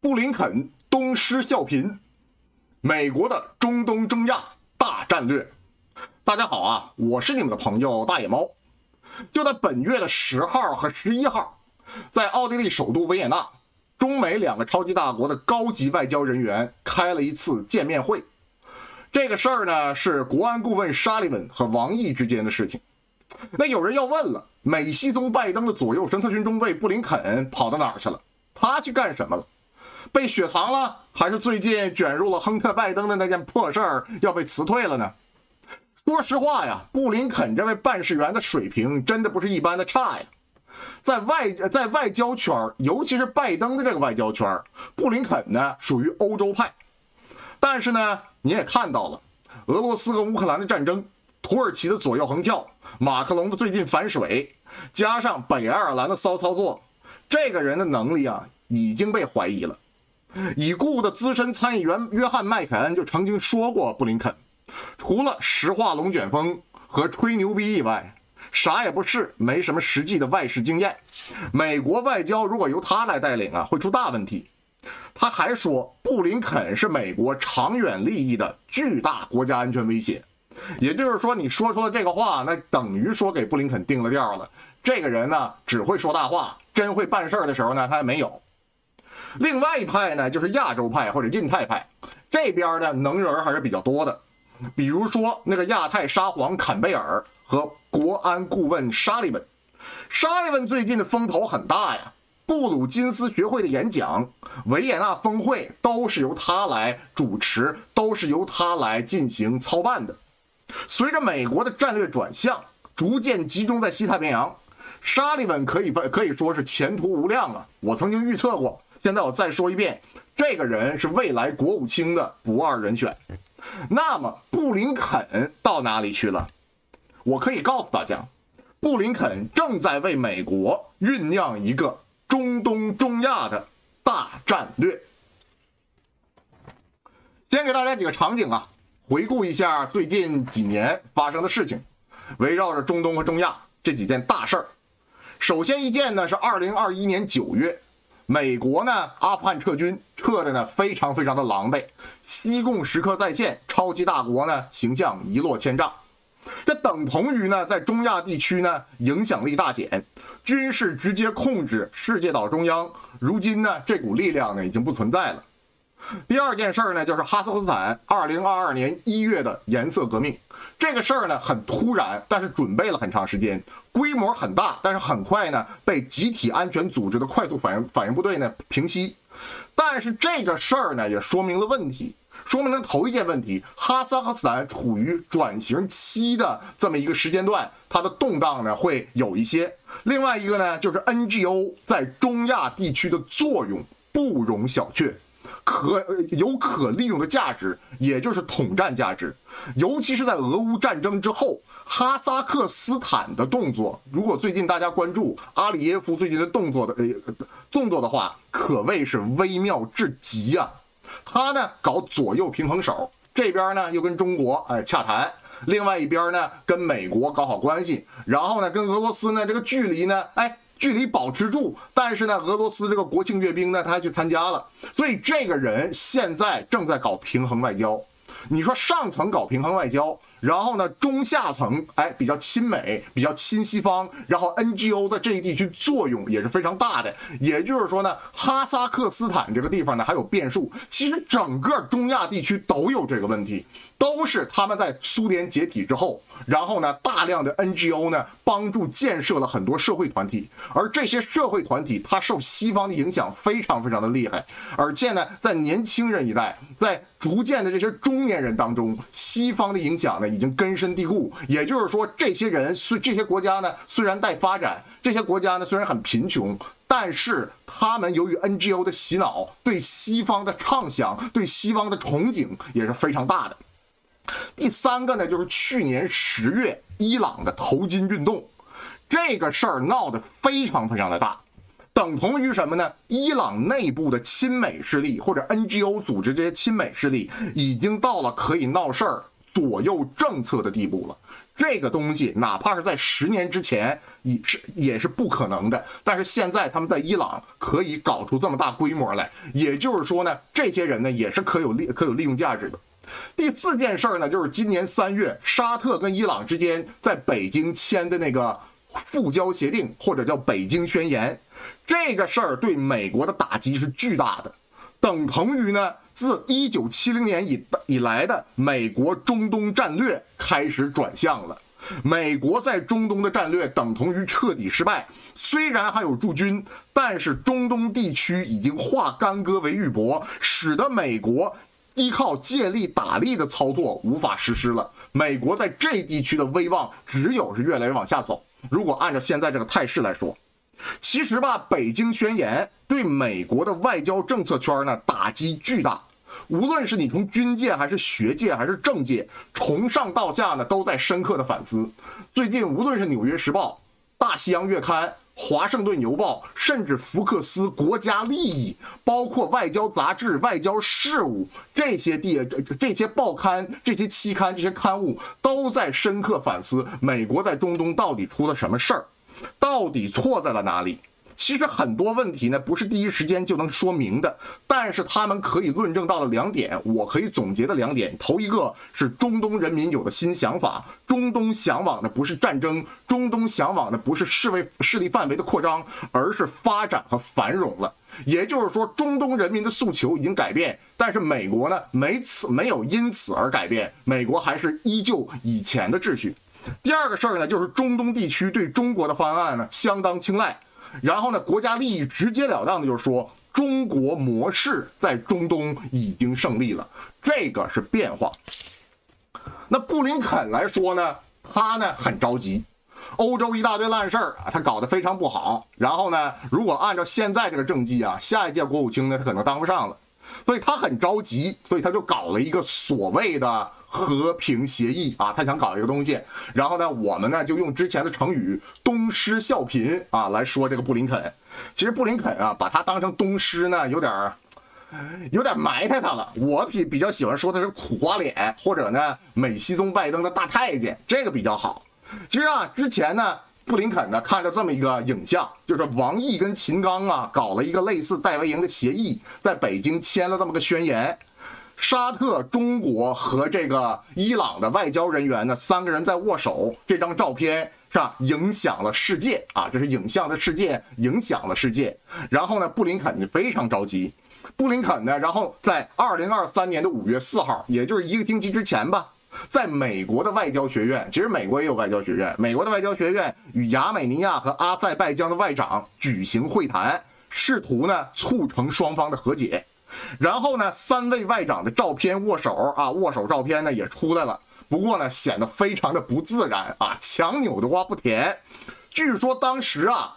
布林肯东施效颦，美国的中东中亚大战略。大家好啊，我是你们的朋友大野猫。就在本月的十号和十一号，在奥地利首都维也纳，中美两个超级大国的高级外交人员开了一次见面会。这个事儿呢，是国安顾问沙利文和王毅之间的事情。那有人要问了，美西宗拜登的左右神策军中尉布林肯跑到哪儿去了？他去干什么了？被雪藏了，还是最近卷入了亨特·拜登的那件破事儿要被辞退了呢？说实话呀，布林肯这位办事员的水平真的不是一般的差呀。在外在外交圈尤其是拜登的这个外交圈布林肯呢属于欧洲派。但是呢，你也看到了，俄罗斯和乌克兰的战争，土耳其的左右横跳，马克龙的最近反水，加上北爱尔兰的骚操作，这个人的能力啊已经被怀疑了。已故的资深参议员约翰·麦凯恩就曾经说过，布林肯除了石化龙卷风和吹牛逼以外，啥也不是，没什么实际的外事经验。美国外交如果由他来带领啊，会出大问题。他还说，布林肯是美国长远利益的巨大国家安全威胁。也就是说，你说出了这个话，那等于说给布林肯定了调了。这个人呢，只会说大话，真会办事儿的时候呢，他还没有。另外一派呢，就是亚洲派或者印太派，这边的能人还是比较多的。比如说那个亚太沙皇坎贝尔和国安顾问沙利文。沙利文最近的风头很大呀，布鲁金斯学会的演讲、维也纳峰会都是由他来主持，都是由他来进行操办的。随着美国的战略转向，逐渐集中在西太平洋，沙利文可以可以说是前途无量啊！我曾经预测过。现在我再说一遍，这个人是未来国务卿的不二人选。那么布林肯到哪里去了？我可以告诉大家，布林肯正在为美国酝酿一个中东中亚的大战略。先给大家几个场景啊，回顾一下最近几年发生的事情，围绕着中东和中亚这几件大事儿。首先一件呢是二零二一年九月。美国呢，阿富汗撤军撤的呢非常非常的狼狈，西贡时刻再现，超级大国呢形象一落千丈，这等同于呢在中亚地区呢影响力大减，军事直接控制世界岛中央，如今呢这股力量呢已经不存在了。第二件事儿呢就是哈萨克斯坦2022年1月的颜色革命。这个事儿呢很突然，但是准备了很长时间，规模很大，但是很快呢被集体安全组织的快速反应反应部队呢平息。但是这个事儿呢也说明了问题，说明了头一件问题：哈萨克斯坦处于转型期的这么一个时间段，它的动荡呢会有一些。另外一个呢就是 NGO 在中亚地区的作用不容小觑。可有可利用的价值，也就是统战价值，尤其是在俄乌战争之后，哈萨克斯坦的动作，如果最近大家关注阿里耶夫最近的动作的呃动作的话，可谓是微妙至极啊。他呢搞左右平衡手，这边呢又跟中国哎洽谈，另外一边呢跟美国搞好关系，然后呢跟俄罗斯呢这个距离呢哎。距离保持住，但是呢，俄罗斯这个国庆阅兵呢，他还去参加了，所以这个人现在正在搞平衡外交。你说上层搞平衡外交，然后呢，中下层哎比较亲美，比较亲西方，然后 NGO 在这一地区作用也是非常大的。也就是说呢，哈萨克斯坦这个地方呢还有变数。其实整个中亚地区都有这个问题，都是他们在苏联解体之后，然后呢大量的 NGO 呢帮助建设了很多社会团体，而这些社会团体它受西方的影响非常非常的厉害，而且呢在年轻人一代，在逐渐的这些中年人当中，西方的影响呢已经根深蒂固。也就是说，这些人虽这些国家呢虽然待发展，这些国家呢虽然很贫穷，但是他们由于 NGO 的洗脑，对西方的畅想，对西方的憧憬也是非常大的。第三个呢，就是去年十月伊朗的头巾运动，这个事儿闹得非常非常的大。等同于什么呢？伊朗内部的亲美势力或者 NGO 组织这些亲美势力，已经到了可以闹事儿、左右政策的地步了。这个东西哪怕是在十年之前也是也是不可能的，但是现在他们在伊朗可以搞出这么大规模来，也就是说呢，这些人呢也是可有利可有利用价值的。第四件事儿呢，就是今年三月，沙特跟伊朗之间在北京签的那个复交协定，或者叫北京宣言，这个事儿对美国的打击是巨大的，等同于呢。自一九七零年以以来的美国中东战略开始转向了，美国在中东的战略等同于彻底失败。虽然还有驻军，但是中东地区已经化干戈为玉帛，使得美国依靠借力打力的操作无法实施了。美国在这地区的威望只有是越来越往下走。如果按照现在这个态势来说，其实吧，北京宣言对美国的外交政策圈呢打击巨大。无论是你从军界还是学界还是政界，从上到下呢，都在深刻的反思。最近，无论是《纽约时报》、《大西洋月刊》、《华盛顿邮报》，甚至福克斯《国家利益》，包括外交杂志、外交事务这些地这这些报刊、这些期刊、这些刊物，都在深刻反思美国在中东到底出了什么事儿，到底错在了哪里。其实很多问题呢，不是第一时间就能说明的，但是他们可以论证到了两点，我可以总结的两点。头一个是中东人民有了新想法，中东向往的不是战争，中东向往的不是势为势力范围的扩张，而是发展和繁荣了。也就是说，中东人民的诉求已经改变，但是美国呢，没此没有因此而改变，美国还是依旧以前的秩序。第二个事儿呢，就是中东地区对中国的方案呢相当青睐。然后呢，国家利益直截了当的就是说，中国模式在中东已经胜利了，这个是变化。那布林肯来说呢，他呢很着急，欧洲一大堆烂事儿啊，他搞得非常不好。然后呢，如果按照现在这个政绩啊，下一届国务卿呢，他可能当不上了，所以他很着急，所以他就搞了一个所谓的。和平协议啊，他想搞一个东西，然后呢，我们呢就用之前的成语“东施效颦”啊来说这个布林肯。其实布林肯啊，把他当成东施呢，有点儿有点埋汰他了。我比比较喜欢说他是苦瓜脸，或者呢美西东拜登的大太监，这个比较好。其实啊，之前呢，布林肯呢看着这么一个影像，就是王毅跟秦刚啊搞了一个类似戴维营的协议，在北京签了这么个宣言。沙特、中国和这个伊朗的外交人员呢，三个人在握手，这张照片是吧？影响了世界啊！这是影像的世界，影响了世界。然后呢，布林肯非常着急。布林肯呢，然后在二零二三年的五月四号，也就是一个星期之前吧，在美国的外交学院，其实美国也有外交学院，美国的外交学院与亚美尼亚和阿塞拜疆的外长举行会谈，试图呢促成双方的和解。然后呢，三位外长的照片握手啊，握手照片呢也出来了。不过呢，显得非常的不自然啊，强扭的瓜不甜。据说当时啊，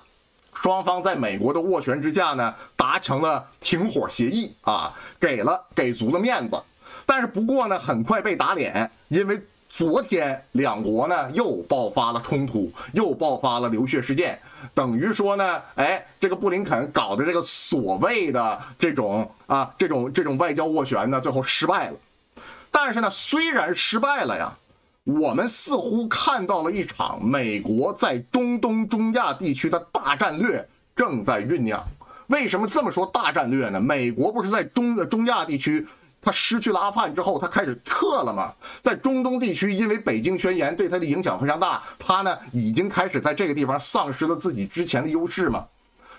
双方在美国的斡旋之下呢，达成了停火协议啊，给了给足了面子。但是不过呢，很快被打脸，因为。昨天两国呢又爆发了冲突，又爆发了流血事件，等于说呢，哎，这个布林肯搞的这个所谓的这种啊，这种这种外交斡旋呢，最后失败了。但是呢，虽然失败了呀，我们似乎看到了一场美国在中东中亚地区的大战略正在酝酿。为什么这么说大战略呢？美国不是在中中亚地区？他失去了阿富汗之后，他开始撤了嘛？在中东地区，因为北京宣言对他的影响非常大，他呢已经开始在这个地方丧失了自己之前的优势嘛。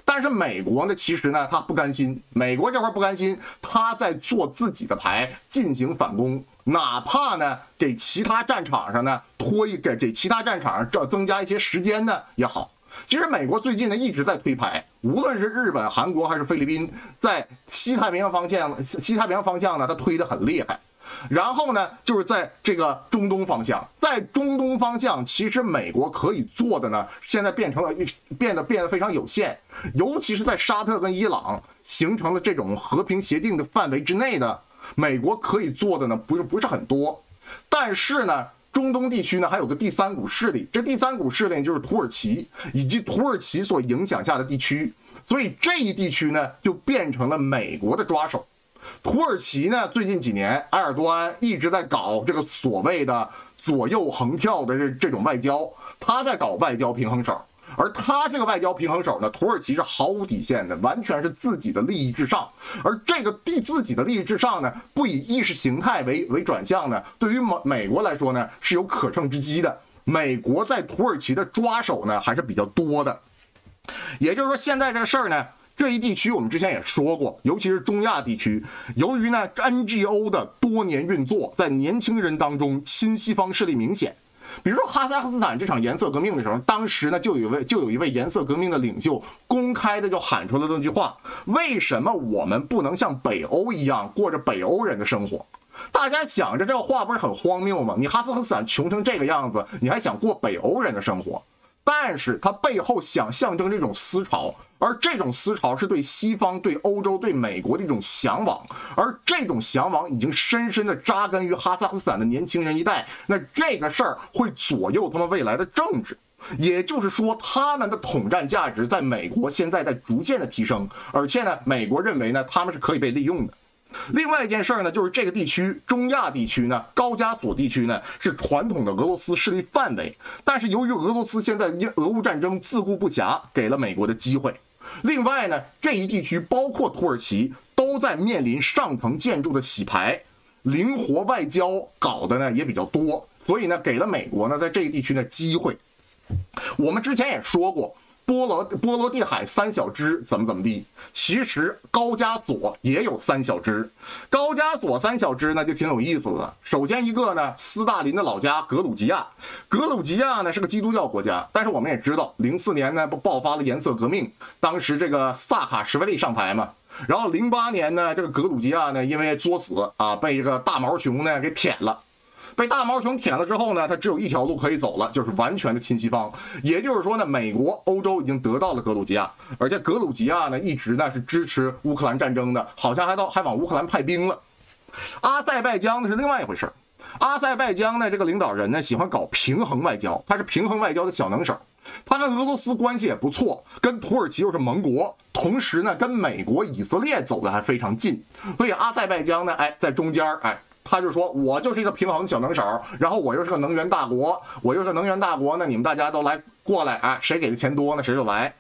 但是美国呢，其实呢他不甘心，美国这块不甘心，他在做自己的牌进行反攻，哪怕呢给其他战场上呢拖一给给其他战场上这增加一些时间呢也好。其实美国最近呢一直在推牌，无论是日本、韩国还是菲律宾，在西太平洋方向、西太平洋方向呢，它推得很厉害。然后呢，就是在这个中东方向，在中东方向，其实美国可以做的呢，现在变成了变得变得非常有限，尤其是在沙特跟伊朗形成了这种和平协定的范围之内呢，美国可以做的呢，不是不是很多。但是呢。中东地区呢，还有个第三股势力，这第三股势力就是土耳其以及土耳其所影响下的地区，所以这一地区呢就变成了美国的抓手。土耳其呢，最近几年埃尔多安一直在搞这个所谓的左右横跳的这这种外交，他在搞外交平衡手。而他这个外交平衡手呢，土耳其是毫无底线的，完全是自己的利益至上。而这个地自己的利益至上呢，不以意识形态为为转向呢，对于美美国来说呢，是有可乘之机的。美国在土耳其的抓手呢，还是比较多的。也就是说，现在这个事儿呢，这一地区我们之前也说过，尤其是中亚地区，由于呢 NGO 的多年运作，在年轻人当中亲西方势力明显。比如说哈萨克斯坦这场颜色革命的时候，当时呢就有一位就有一位颜色革命的领袖公开的就喊出了那句话：为什么我们不能像北欧一样过着北欧人的生活？大家想着这话不是很荒谬吗？你哈萨克斯坦穷成这个样子，你还想过北欧人的生活？但是它背后想象征这种思潮，而这种思潮是对西方、对欧洲、对美国的一种向往，而这种向往已经深深的扎根于哈萨克斯坦的年轻人一代。那这个事儿会左右他们未来的政治，也就是说，他们的统战价值在美国现在在逐渐的提升，而且呢，美国认为呢，他们是可以被利用的。另外一件事儿呢，就是这个地区，中亚地区呢，高加索地区呢，是传统的俄罗斯势力范围。但是由于俄罗斯现在因俄乌战争自顾不暇，给了美国的机会。另外呢，这一地区包括土耳其都在面临上层建筑的洗牌，灵活外交搞的呢也比较多，所以呢，给了美国呢在这一地区的机会。我们之前也说过。波罗波罗的海三小支怎么怎么地？其实高加索也有三小支。高加索三小支呢就挺有意思的。首先一个呢，斯大林的老家格鲁吉亚。格鲁吉亚呢是个基督教国家，但是我们也知道，零四年呢不爆发了颜色革命，当时这个萨卡什维利上台嘛。然后零八年呢，这个格鲁吉亚呢因为作死啊，被这个大毛熊呢给舔了。被大毛熊舔了之后呢，它只有一条路可以走了，就是完全的亲西方。也就是说呢，美国、欧洲已经得到了格鲁吉亚，而且格鲁吉亚呢一直呢是支持乌克兰战争的，好像还到还往乌克兰派兵了。阿塞拜疆呢是另外一回事阿塞拜疆呢这个领导人呢喜欢搞平衡外交，他是平衡外交的小能手。他跟俄罗斯关系也不错，跟土耳其又是盟国，同时呢跟美国、以色列走的还非常近，所以阿塞拜疆呢哎在中间哎。他就说：“我就是一个平衡小能手，然后我又是个能源大国，我又是个能源大国，那你们大家都来过来，啊，谁给的钱多呢，谁就来。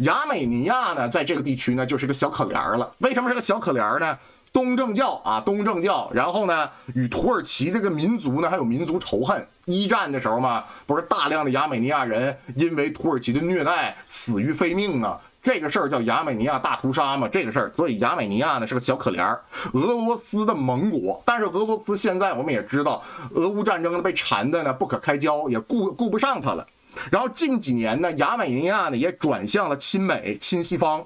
亚美尼亚呢，在这个地区呢，就是个小可怜儿了。为什么是个小可怜儿呢？东正教啊，东正教，然后呢，与土耳其这个民族呢，还有民族仇恨。一战的时候嘛，不是大量的亚美尼亚人因为土耳其的虐待死于非命啊。”这个事儿叫亚美尼亚大屠杀嘛？这个事儿，所以亚美尼亚呢是个小可怜儿，俄罗斯的盟国。但是俄罗斯现在我们也知道，俄乌战争被缠的呢不可开交，也顾顾不上他了。然后近几年呢，亚美尼亚呢也转向了亲美亲西方。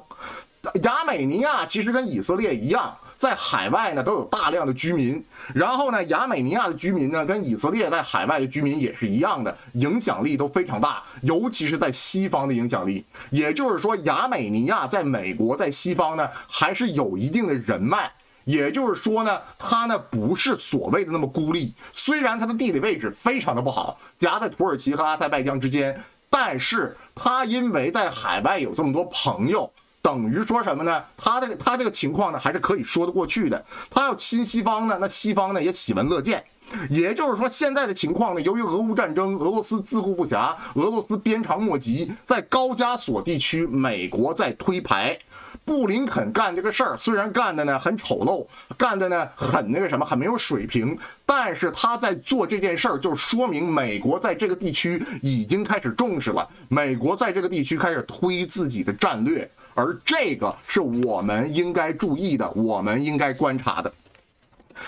亚美尼亚其实跟以色列一样。在海外呢都有大量的居民，然后呢，亚美尼亚的居民呢跟以色列在海外的居民也是一样的，影响力都非常大，尤其是在西方的影响力。也就是说，亚美尼亚在美国在西方呢还是有一定的人脉。也就是说呢，它呢不是所谓的那么孤立，虽然它的地理位置非常的不好，夹在土耳其和阿塞拜疆之间，但是它因为在海外有这么多朋友。等于说什么呢？他这个他这个情况呢，还是可以说得过去的。他要亲西方呢，那西方呢也喜闻乐见。也就是说，现在的情况呢，由于俄乌战争，俄罗斯自顾不暇，俄罗斯鞭长莫及，在高加索地区，美国在推牌。布林肯干这个事儿，虽然干的呢很丑陋，干的呢很那个什么，很没有水平，但是他在做这件事儿，就说明美国在这个地区已经开始重视了，美国在这个地区开始推自己的战略。而这个是我们应该注意的，我们应该观察的。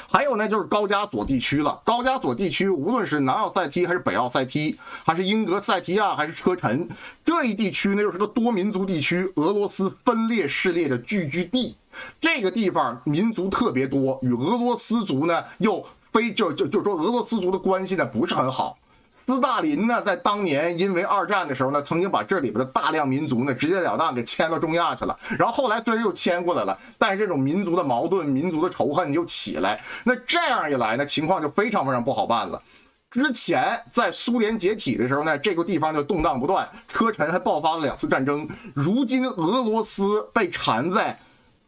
还有呢，就是高加索地区了。高加索地区，无论是南奥塞梯还是北奥塞梯，还是英格塞提亚还是车臣，这一地区呢又是个多民族地区，俄罗斯分裂势力的聚居地。这个地方民族特别多，与俄罗斯族呢又非就就就是说俄罗斯族的关系呢不是很好。斯大林呢，在当年因为二战的时候呢，曾经把这里边的大量民族呢，直截了当给迁到中亚去了。然后后来虽然又迁过来了，但是这种民族的矛盾、民族的仇恨又起来。那这样一来呢，情况就非常非常不好办了。之前在苏联解体的时候呢，这个地方就动荡不断，车臣还爆发了两次战争。如今俄罗斯被缠在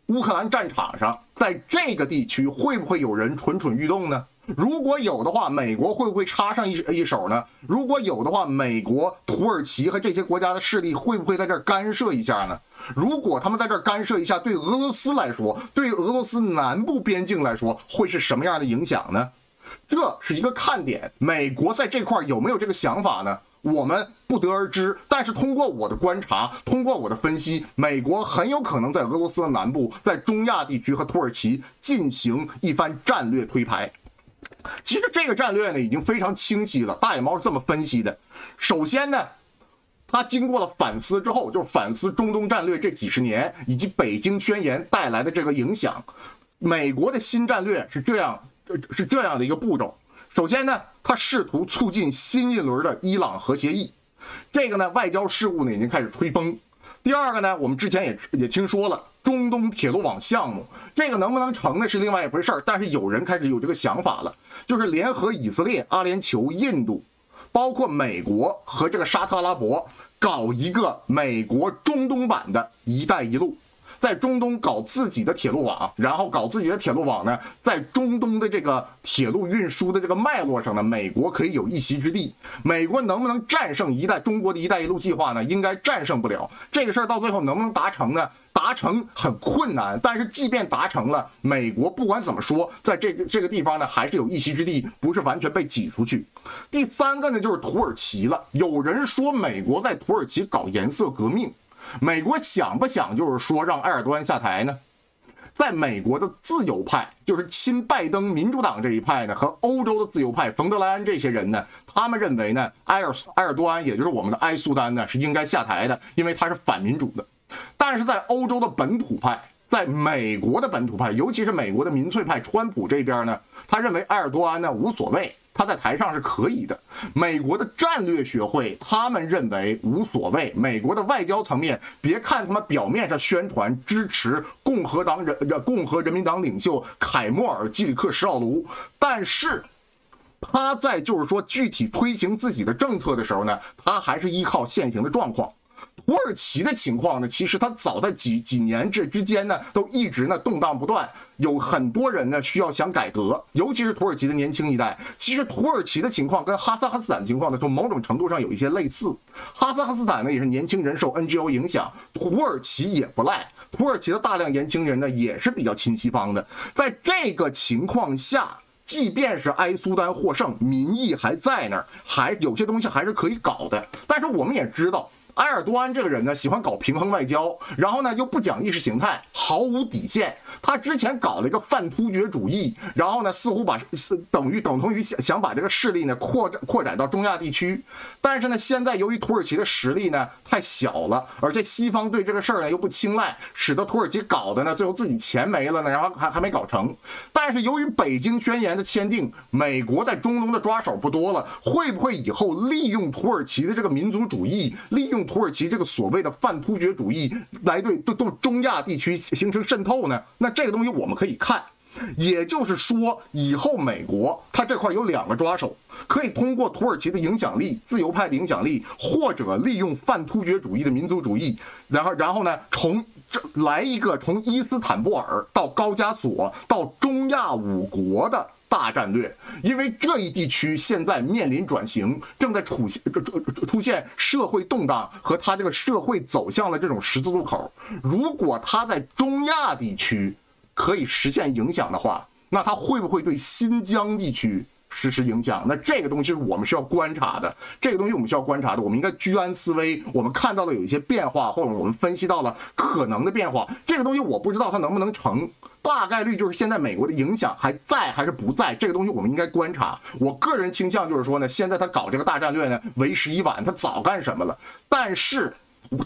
乌克兰战场上，在这个地区会不会有人蠢蠢欲动呢？如果有的话，美国会不会插上一一手呢？如果有的话，美国、土耳其和这些国家的势力会不会在这儿干涉一下呢？如果他们在这儿干涉一下，对俄罗斯来说，对俄罗斯南部边境来说，会是什么样的影响呢？这是一个看点。美国在这块有没有这个想法呢？我们不得而知。但是通过我的观察，通过我的分析，美国很有可能在俄罗斯的南部，在中亚地区和土耳其进行一番战略推牌。其实这个战略呢已经非常清晰了，大野猫是这么分析的。首先呢，他经过了反思之后，就是反思中东战略这几十年以及北京宣言带来的这个影响。美国的新战略是这样，是这样的一个步骤。首先呢，他试图促进新一轮的伊朗核协议，这个呢外交事务呢已经开始吹风。第二个呢，我们之前也也听说了。中东铁路网项目，这个能不能成呢？是另外一回事儿。但是有人开始有这个想法了，就是联合以色列、阿联酋、印度，包括美国和这个沙特阿拉伯，搞一个美国中东版的一带一路。在中东搞自己的铁路网，然后搞自己的铁路网呢，在中东的这个铁路运输的这个脉络上呢，美国可以有一席之地。美国能不能战胜一带中国的一带一路计划呢？应该战胜不了。这个事儿到最后能不能达成呢？达成很困难。但是即便达成了，美国不管怎么说，在这个这个地方呢，还是有一席之地，不是完全被挤出去。第三个呢，就是土耳其了。有人说美国在土耳其搞颜色革命。美国想不想就是说让埃尔多安下台呢？在美国的自由派，就是亲拜登民主党这一派呢，和欧洲的自由派冯德莱恩这些人呢，他们认为呢，埃尔埃尔多安，也就是我们的埃苏丹呢，是应该下台的，因为他是反民主的。但是在欧洲的本土派，在美国的本土派，尤其是美国的民粹派川普这边呢，他认为埃尔多安呢无所谓。他在台上是可以的。美国的战略学会他们认为无所谓。美国的外交层面，别看他们表面上宣传支持共和党人、共和人民党领袖凯莫尔·基里克·什奥卢，但是他在就是说具体推行自己的政策的时候呢，他还是依靠现行的状况。土耳其的情况呢，其实它早在几几年这之间呢，都一直呢动荡不断，有很多人呢需要想改革，尤其是土耳其的年轻一代。其实土耳其的情况跟哈萨克斯坦情况呢，从某种程度上有一些类似。哈萨克斯坦呢也是年轻人受 NGO 影响，土耳其也不赖。土耳其的大量年轻人呢也是比较亲西方的。在这个情况下，即便是埃苏丹获胜，民意还在那儿，还有些东西还是可以搞的。但是我们也知道。埃尔多安这个人呢，喜欢搞平衡外交，然后呢又不讲意识形态，毫无底线。他之前搞了一个泛突厥主义，然后呢似乎把等于等同于想想把这个势力呢扩展扩展到中亚地区。但是呢现在由于土耳其的实力呢太小了，而且西方对这个事儿呢又不青睐，使得土耳其搞的呢最后自己钱没了呢，然后还还没搞成。但是由于北京宣言的签订，美国在中东的抓手不多了，会不会以后利用土耳其的这个民族主义，利用？土耳其这个所谓的泛突厥主义来对对对中亚地区形成渗透呢？那这个东西我们可以看，也就是说，以后美国它这块有两个抓手，可以通过土耳其的影响力、自由派的影响力，或者利用泛突厥主义的民族主义，然后然后呢，从这来一个从伊斯坦布尔到高加索到中亚五国的。大战略，因为这一地区现在面临转型，正在出现出出现社会动荡，和它这个社会走向了这种十字路口。如果它在中亚地区可以实现影响的话，那它会不会对新疆地区实施影响？那这个东西是我们需要观察的。这个东西我们需要观察的，我们应该居安思危。我们看到了有一些变化，或者我们分析到了可能的变化。这个东西我不知道它能不能成。大概率就是现在美国的影响还在还是不在？这个东西我们应该观察。我个人倾向就是说呢，现在他搞这个大战略呢，为时已晚，他早干什么了？但是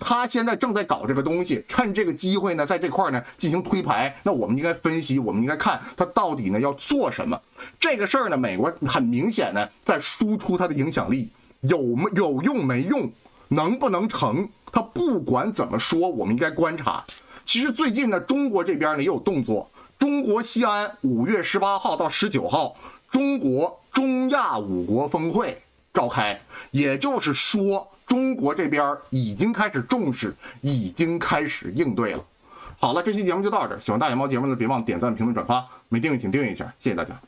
他现在正在搞这个东西，趁这个机会呢，在这块呢进行推牌。那我们应该分析，我们应该看他到底呢要做什么。这个事儿呢，美国很明显呢在输出它的影响力，有没有用没用，能不能成？他不管怎么说，我们应该观察。其实最近呢，中国这边呢也有动作。中国西安五月十八号到十九号，中国中亚五国峰会召开，也就是说，中国这边已经开始重视，已经开始应对了。好了，这期节目就到这儿。喜欢大眼猫节目的，别忘点赞、评论、转发。没订阅请订阅一下，谢谢大家。